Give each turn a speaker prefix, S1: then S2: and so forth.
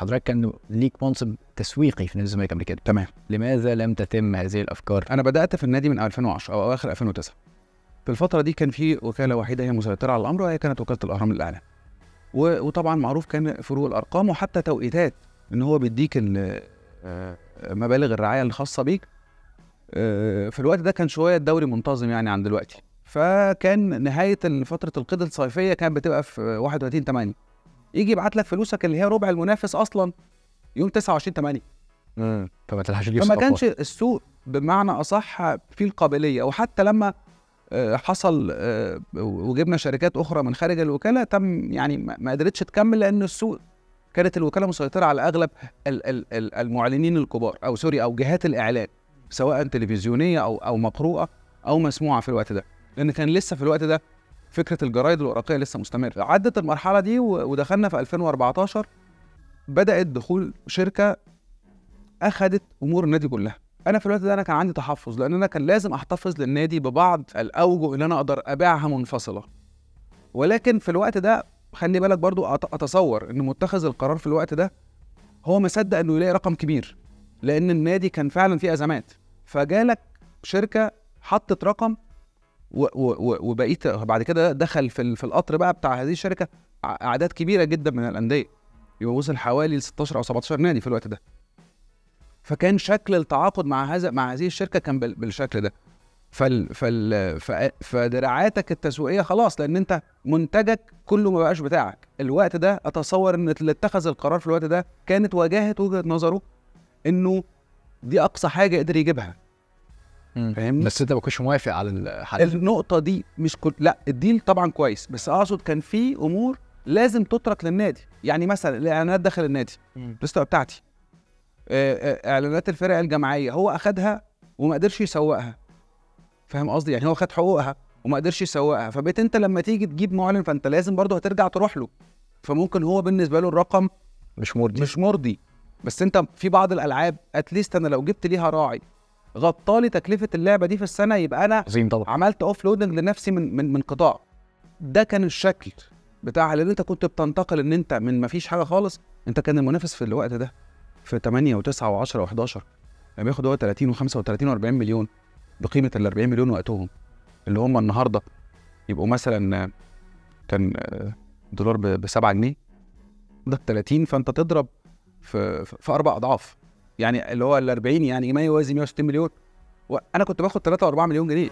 S1: حضرتك كان ليك منصب تسويقي في نادي الزمالك قبل كده.
S2: تمام.
S1: لماذا لم تتم هذه الأفكار؟
S2: أنا بدأت في النادي من 2010 أو اواخر 2009 في الفترة دي كان في وكالة وحيدة هي مسيطرة على الأمر وهي كانت وكالة الأهرام للأعلام. وطبعا معروف كان فروق الأرقام وحتى توقيتات إن هو بيديك آه، مبالغ الرعاية الخاصة بيك. آه، في الوقت ده كان شوية الدوري منتظم يعني عن دلوقتي. فكان نهاية فترة القيد الصيفية كانت بتبقى في 31 8 يجي يبعت لك فلوسك اللي هي ربع المنافس أصلا يوم 29 8
S1: فما تلحقش تجيب
S2: فما. كانش السوق بمعنى أصح في القابلية. وحتى لما آه، حصل آه، وجبنا شركات أخرى من خارج الوكالة تم يعني ما قدرتش تكمل لأن السوق كانت الوكالة مسيطرة على أغلب ال- ال- ال- المعلنين الكبار أو سوري أو جهات الاعلان سواء تلفزيونية أو أو مقروءة أو مسموعة في الوقت ده. لأن كان لسه في الوقت ده فكرة الجرايد الورقية لسه مستمرة. عدت المرحلة دي ودخلنا في 2014 بدأت دخول شركة اخذت أمور النادي كلها. أنا في الوقت ده أنا كان عندي تحفظ لأن أنا كان لازم أحتفظ للنادي ببعض الأوجه اللي أنا أقدر أبيعها منفصلة. ولكن في الوقت ده خلي بالك برضو أتصور إن متخذ القرار في الوقت ده هو مصدق إنه يلاقي رقم كبير لأن النادي كان فعلا فيه أزمات. فجالك شركة حطت رقم وبقيت بعد كده دخل في في القطر بقى بتاع هذه الشركة أعداد كبيرة جدا من الأندية. يبقى وصل حوالي ل 16 أو 17 نادي في الوقت ده. فكان شكل التعاقد مع هذا مع هذه الشركة كان بال- بالشكل ده. فال فال فدراعاتك التسويقية خلاص لأن أنت منتجك كله ما بقاش بتاعك. الوقت ده أتصور إن اللي اتخذ القرار في الوقت ده كانت واجهة وجهة نظره إنه دي أقصى حاجة قدر يجيبها. فاهمني؟
S1: بس انت ما كنتش موافق على الحل
S2: النقطة دي مش كل لا الديل طبعا كويس بس أقصد كان في أمور لازم تترك للنادي. يعني مثلا الإعلانات داخل النادي لسه بتاعتي. آه، آه، إعلانات الفرق الجماعية هو أخدها وما قدرش يسوقها. فاهم قصدي؟ يعني هو خد حقوقها وما قدرش يسوقها. فبقيت أنت لما تيجي تجيب معلن فأنت لازم برضه هترجع تروح له. فممكن هو بالنسبة له الرقم
S1: مش مرضي.
S2: مش مرضي. بس أنت في بعض الألعاب at least أنا لو جبت ليها راعي غطى لي تكلفه اللعبة دي في السنة يبقى أنا
S1: عظيم طبعا.
S2: عملت offloading لنفسي من من من قطاع. ده كان الشكل بتاع لأن أنت كنت بتنتقل إن أنت من ما فيش حاجة خالص أنت كان المنافس في الوقت ده في 8 و9 و10 و11 كان بياخد هو 30 و35 و40 مليون بقيمة ال 40 مليون وقتهم اللي هم النهارده يبقوا مثلا كان دولار ب 7 جنيه ده ب 30 فأنت تضرب في في أربع أضعاف. يعني اللي هو ال 40 يعني ما يوازي 160 مليون. وأنا كنت باخد 3 و4 مليون جنيه.